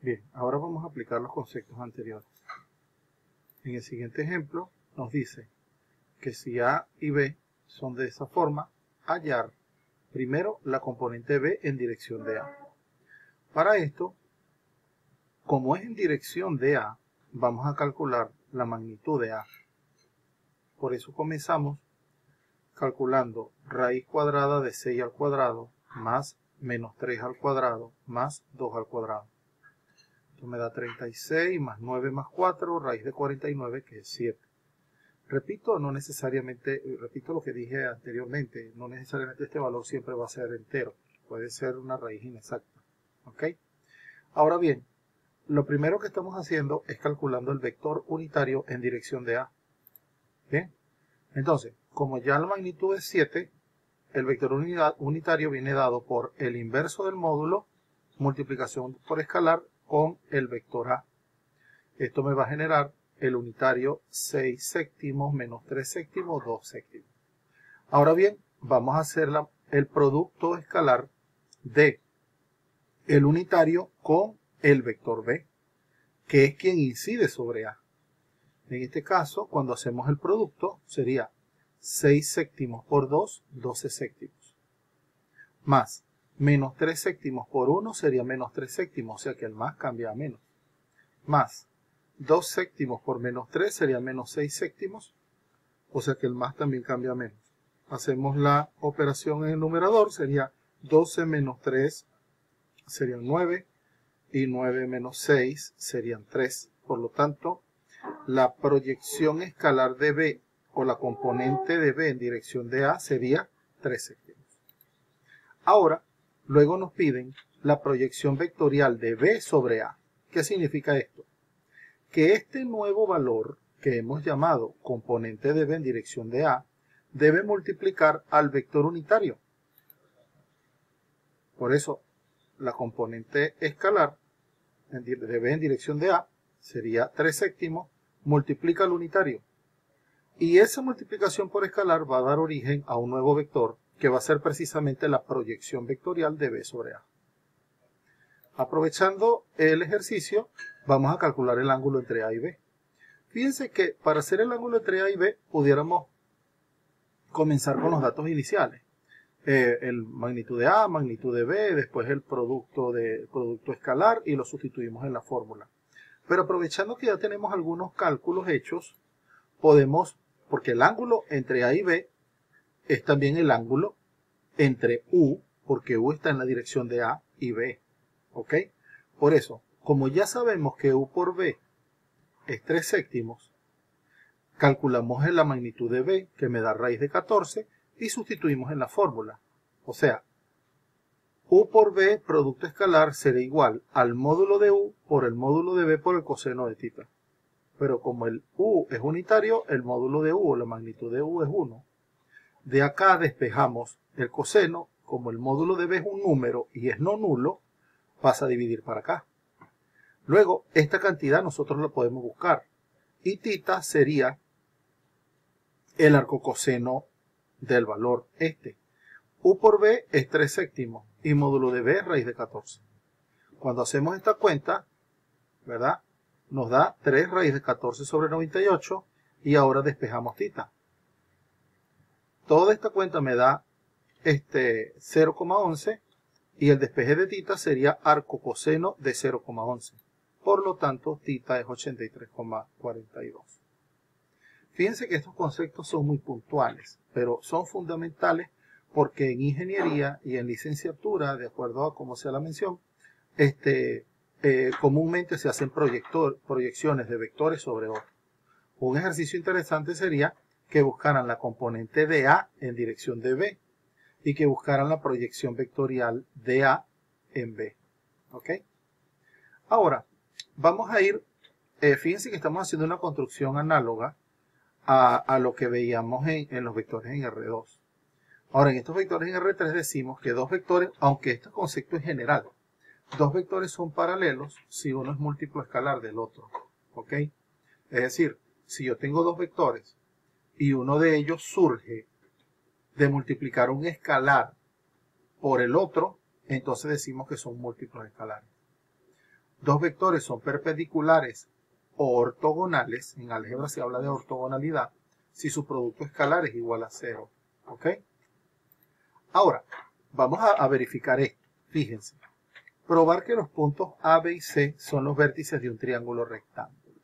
Bien, ahora vamos a aplicar los conceptos anteriores. En el siguiente ejemplo nos dice que si A y B son de esa forma, hallar primero la componente B en dirección de A. Para esto, como es en dirección de A, vamos a calcular la magnitud de A. Por eso comenzamos calculando raíz cuadrada de 6 al cuadrado más menos 3 al cuadrado más 2 al cuadrado. Esto me da 36 más 9 más 4, raíz de 49 que es 7. Repito, no necesariamente, repito lo que dije anteriormente, no necesariamente este valor siempre va a ser entero, puede ser una raíz inexacta. ¿Ok? Ahora bien, lo primero que estamos haciendo es calculando el vector unitario en dirección de A. Bien, entonces, como ya la magnitud es 7, el vector unitario viene dado por el inverso del módulo, multiplicación por escalar con el vector A. Esto me va a generar el unitario 6 séptimos menos 3 séptimos, 2 séptimos. Ahora bien, vamos a hacer el producto escalar de el unitario con el vector B, que es quien incide sobre A. En este caso, cuando hacemos el producto, sería 6 séptimos por 2, 12 séptimos. Más menos 3 séptimos por 1 sería menos 3 séptimos, o sea que el más cambia a menos. Más 2 séptimos por menos 3 sería menos 6 séptimos, o sea que el más también cambia a menos. Hacemos la operación en el numerador, sería 12 menos 3 serían 9 y 9 menos 6 serían 3. Por lo tanto, la proyección escalar de B o la componente de B en dirección de A sería 3 séptimos. Ahora, luego nos piden la proyección vectorial de B sobre A. ¿Qué significa esto? Que este nuevo valor que hemos llamado componente de B en dirección de A debe multiplicar al vector unitario. Por eso, la componente escalar de B en dirección de A sería 3 séptimos, multiplica al unitario. Y esa multiplicación por escalar va a dar origen a un nuevo vector que va a ser precisamente la proyección vectorial de B sobre A. Aprovechando el ejercicio, vamos a calcular el ángulo entre A y B. Fíjense que para hacer el ángulo entre A y B pudiéramos comenzar con los datos iniciales. Eh, el magnitud de A, magnitud de B, después el producto, de, producto escalar y lo sustituimos en la fórmula. Pero aprovechando que ya tenemos algunos cálculos hechos, podemos, porque el ángulo entre A y B es también el ángulo entre U, porque U está en la dirección de A y B. ¿Ok? Por eso, como ya sabemos que U por B es 3 séptimos, calculamos la magnitud de B, que me da raíz de 14, y sustituimos en la fórmula. O sea, U por B, producto escalar, será igual al módulo de U por el módulo de B por el coseno de tita. Pero como el U es unitario, el módulo de U o la magnitud de U es 1. De acá despejamos el coseno, como el módulo de B es un número y es no nulo, pasa a dividir para acá. Luego, esta cantidad nosotros la podemos buscar. Y tita sería el arcocoseno del valor este. U por B es 3 séptimos y módulo de B es raíz de 14. Cuando hacemos esta cuenta, ¿verdad? Nos da 3 raíz de 14 sobre 98 y ahora despejamos tita. Toda esta cuenta me da este 0,11 y el despeje de tita sería arco coseno de 0,11. Por lo tanto, tita es 83,42. Fíjense que estos conceptos son muy puntuales, pero son fundamentales porque en ingeniería y en licenciatura, de acuerdo a cómo sea la mención, este, eh, comúnmente se hacen proyecciones de vectores sobre otros. Un ejercicio interesante sería que buscaran la componente de A en dirección de B y que buscaran la proyección vectorial de A en B. ¿Ok? Ahora, vamos a ir, eh, fíjense que estamos haciendo una construcción análoga a, lo que veíamos en, en, los vectores en R2. Ahora, en estos vectores en R3 decimos que dos vectores, aunque este concepto es general, dos vectores son paralelos si uno es múltiplo escalar del otro. ¿Ok? Es decir, si yo tengo dos vectores y uno de ellos surge de multiplicar un escalar por el otro, entonces decimos que son múltiplos escalares. dos vectores son perpendiculares o ortogonales, en álgebra se habla de ortogonalidad, si su producto escalar es igual a cero. ¿Ok? Ahora, vamos a, a verificar esto. Fíjense. Probar que los puntos A, B y C son los vértices de un triángulo rectángulo.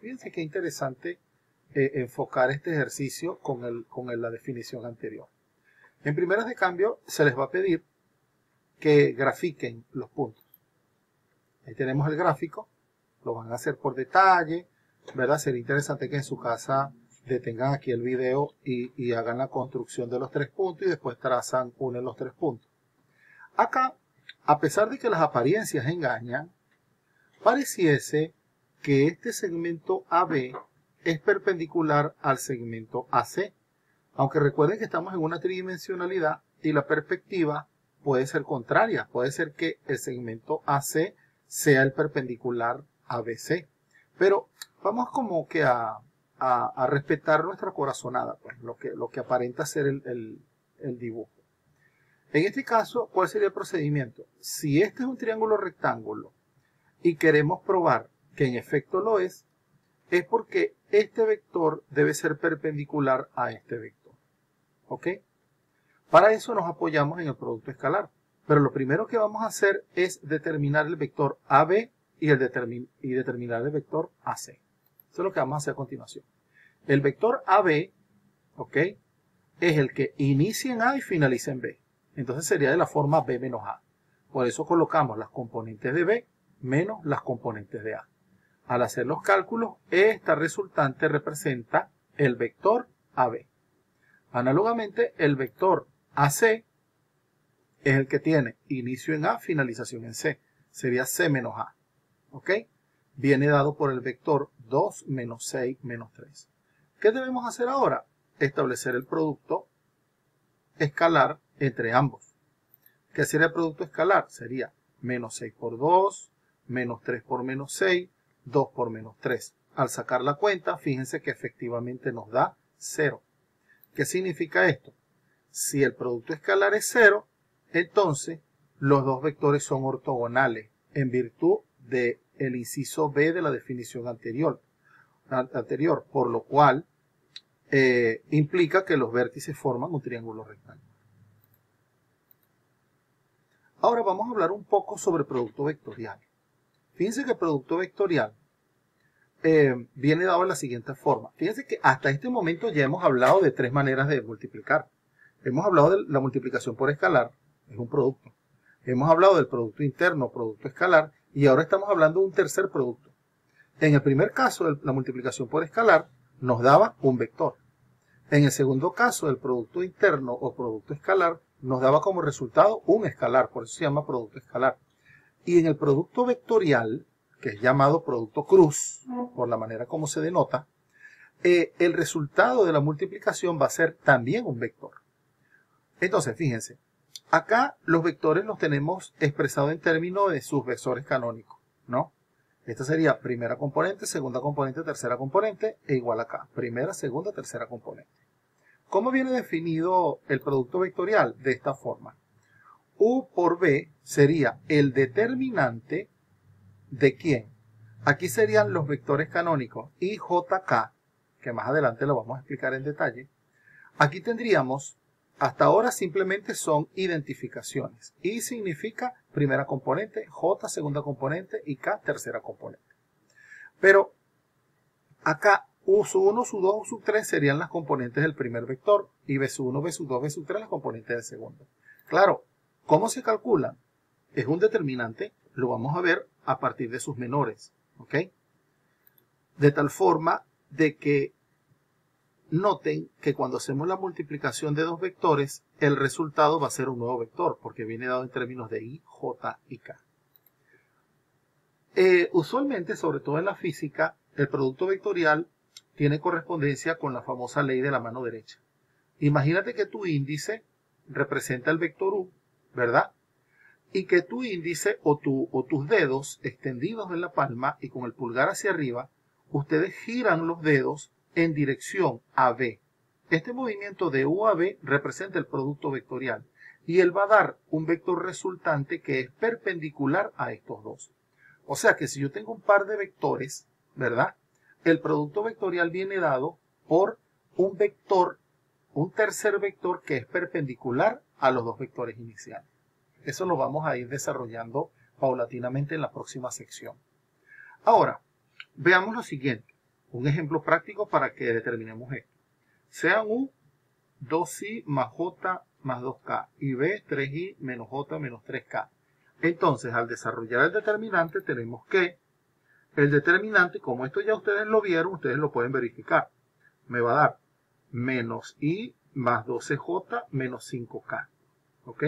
Fíjense qué interesante eh, enfocar este ejercicio con, el, con la definición anterior. En primeras de cambio, se les va a pedir que grafiquen los puntos. Ahí tenemos el gráfico, lo van a hacer por detalle, ¿verdad? Sería interesante que en su casa detengan aquí el video y, y hagan la construcción de los tres puntos y después trazan, unen los tres puntos. Acá a pesar de que las apariencias engañan, pareciese que este segmento AB es perpendicular al segmento AC. Aunque recuerden que estamos en una tridimensionalidad y la perspectiva puede ser contraria. Puede ser que el segmento AC sea el perpendicular ABC. Pero vamos como que a, respetar nuestra corazonada, pues, lo, que, lo que aparenta ser el dibujo. En este caso, ¿cuál sería el procedimiento? Si este es un triángulo rectángulo y queremos probar que en efecto lo es, es porque este vector debe ser perpendicular a este vector. ¿Ok? Para eso nos apoyamos en el producto escalar. Pero lo primero que vamos a hacer es determinar el vector AB y, determinar el vector AC. Eso es lo que vamos a hacer a continuación. El vector AB, ¿ok? Es el que inicia en A y finaliza en B. Entonces sería de la forma B menos A. Por eso colocamos las componentes de B menos las componentes de A. Al hacer los cálculos, esta resultante representa el vector AB. Análogamente, el vector AC es el que tiene inicio en A, finalización en C. Sería C menos A. ¿Ok? Viene dado por el vector 2 menos 6 menos 3. ¿Qué debemos hacer ahora? Establecer el producto escalar entre ambos. ¿Qué sería el producto escalar? Sería menos 6 por 2, menos 3 por menos 6, 2 por menos 3. Al sacar la cuenta, fíjense que efectivamente nos da 0. ¿Qué significa esto? Si el producto escalar es 0, entonces los dos vectores son ortogonales en virtud del el inciso B de la definición anterior, anterior por lo cual eh, implica que los vértices forman un triángulo rectángulo. Ahora vamos a hablar un poco sobre producto vectorial. Fíjense que el producto vectorial eh, viene dado de la siguiente forma. Fíjense que hasta este momento ya hemos hablado de tres maneras de multiplicar. Hemos hablado de la multiplicación por escalar, es un producto. Hemos hablado del producto interno, producto escalar, y ahora estamos hablando de un tercer producto. En el primer caso, la multiplicación por escalar nos daba un vector. En el segundo caso, el producto interno o producto escalar nos daba como resultado un escalar, por eso se llama producto escalar. Y en el producto vectorial, que es llamado producto cruz, por la manera como se denota, eh, el resultado de la multiplicación va a ser también un vector. Entonces, fíjense, acá los vectores los tenemos expresados en términos de sus vectores canónicos, ¿no? Esta sería primera componente, segunda componente, tercera componente, e igual acá, primera, segunda, tercera componente. ¿Cómo viene definido el producto vectorial? De esta forma. U por B sería el determinante de quién. Aquí serían los vectores canónicos y JK, que más adelante lo vamos a explicar en detalle. Aquí tendríamos, hasta ahora simplemente son identificaciones. I significa primera componente, J segunda componente y K tercera componente. Pero acá U sub 1, sub 2, sub 3 serían las componentes del primer vector y B sub 1, B sub 2, B sub 3 las componentes del segundo. Claro, ¿cómo se calcula? Es un determinante, lo vamos a ver a partir de sus menores, ¿ok? De tal forma de que noten que cuando hacemos la multiplicación de dos vectores, el resultado va a ser un nuevo vector, porque viene dado en términos de I, J y K. Eh, usualmente, sobre todo en la física, el producto vectorial tiene correspondencia con la famosa ley de la mano derecha. Imagínate que tu índice representa el vector U, ¿verdad? Y que tu índice o, o tus dedos extendidos en la palma y con el pulgar hacia arriba, ustedes giran los dedos en dirección a B. Este movimiento de U a B representa el producto vectorial y él va a dar un vector resultante que es perpendicular a estos dos. O sea que si yo tengo un par de vectores, ¿verdad? El producto vectorial viene dado por un vector, un tercer vector que es perpendicular a los dos vectores iniciales. Eso lo vamos a ir desarrollando paulatinamente en la próxima sección. Ahora, veamos lo siguiente. Un ejemplo práctico para que determinemos esto. Sea U 2i más j más 2k y b 3i menos j menos 3k. Entonces, al desarrollar el determinante, tenemos que el determinante, como esto ya ustedes lo vieron, ustedes lo pueden verificar. Me va a dar menos i más 12j menos 5k. ¿Ok?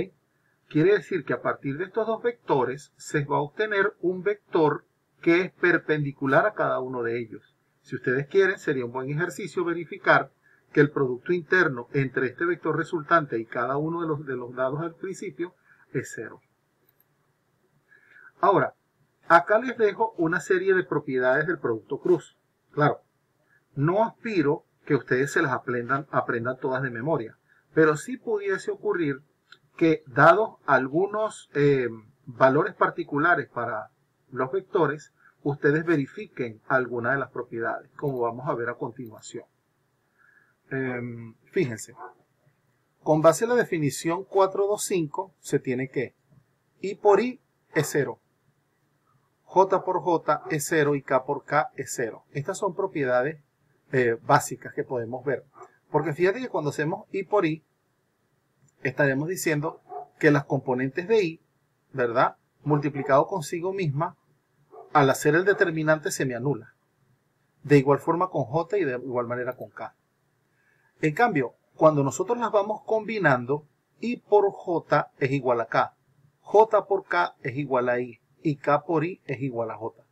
Quiere decir que a partir de estos dos vectores se va a obtener un vector que es perpendicular a cada uno de ellos. Si ustedes quieren, sería un buen ejercicio verificar que el producto interno entre este vector resultante y cada uno de los, de los dados al principio es cero. Ahora, acá les dejo una serie de propiedades del producto cruz. Claro, no aspiro que ustedes se las aprendan, aprendan todas de memoria, pero sí pudiese ocurrir que dados algunos eh, valores particulares para los vectores, ustedes verifiquen alguna de las propiedades, como vamos a ver a continuación. Em, fíjense, con base en la definición 425 se tiene que I por I es 0, J por J es 0 y K por K es 0. Estas son propiedades eh, básicas que podemos ver. Porque fíjate que cuando hacemos I por I, estaremos diciendo que las componentes de I, ¿verdad? Multiplicado consigo misma, al hacer el determinante se me anula. De igual forma con J y de igual manera con K. En cambio, cuando nosotros las vamos combinando, I por J es igual a K, J por K es igual a I y K por I es igual a J.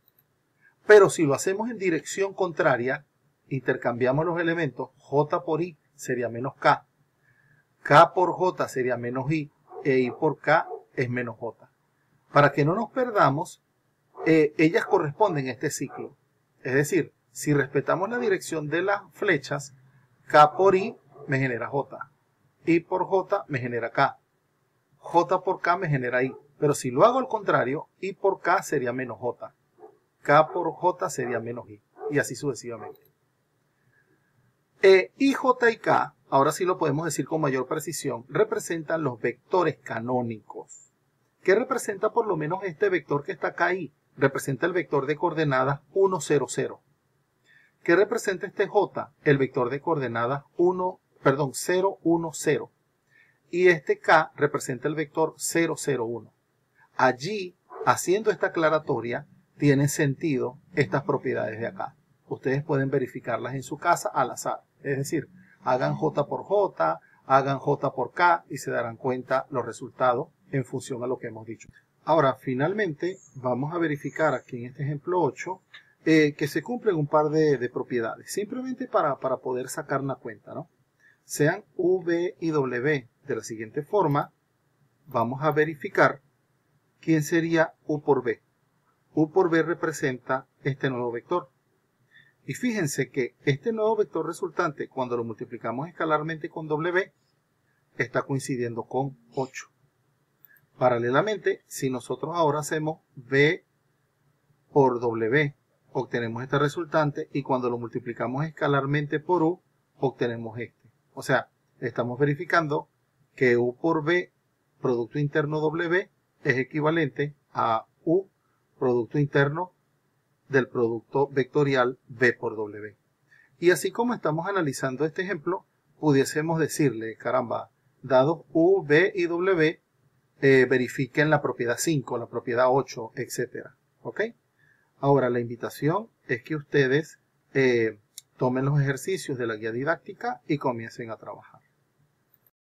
Pero si lo hacemos en dirección contraria, intercambiamos los elementos, J por I sería menos K, K por J sería menos I e I por K es menos J. Para que no nos perdamos, eh, ellas corresponden a este ciclo. Es decir, si respetamos la dirección de las flechas, K por I me genera J. I por J me genera K. J por K me genera I. Pero si lo hago al contrario, I por K sería menos J. K por J sería menos I. Y así sucesivamente. E, I, J y K, ahora sí lo podemos decir con mayor precisión, representan los vectores canónicos. ¿Qué representa por lo menos este vector que está acá ahí? Representa el vector de coordenadas 1, 0, 0. ¿Qué representa este J? El vector de coordenadas 1, perdón, 0, 1, 0. Y este K representa el vector 0, 0, 1. Allí, haciendo esta aclaratoria, tienen sentido estas propiedades de acá. Ustedes pueden verificarlas en su casa al azar. Es decir, hagan J por J, hagan J por K y se darán cuenta los resultados en función a lo que hemos dicho. Ahora, finalmente, vamos a verificar aquí en este ejemplo 8 eh, que se cumplen un par de, propiedades, simplemente para, para, poder sacar una cuenta, ¿no? Sean V y W de la siguiente forma, vamos a verificar quién sería U por B. U por B representa este nuevo vector. Y fíjense que este nuevo vector resultante, cuando lo multiplicamos escalarmente con W, está coincidiendo con 8. Paralelamente, si nosotros ahora hacemos B por W obtenemos este resultante y cuando lo multiplicamos escalarmente por U, obtenemos este. O sea, estamos verificando que U por B, Producto Interno W, es equivalente a U, Producto Interno del producto vectorial B por W. Y así como estamos analizando este ejemplo, pudiésemos decirle, caramba, dados U, B y W, eh, verifiquen la propiedad 5, la propiedad 8, etc. ¿Ok? Ahora, la invitación es que ustedes eh, tomen los ejercicios de la guía didáctica y comiencen a trabajar.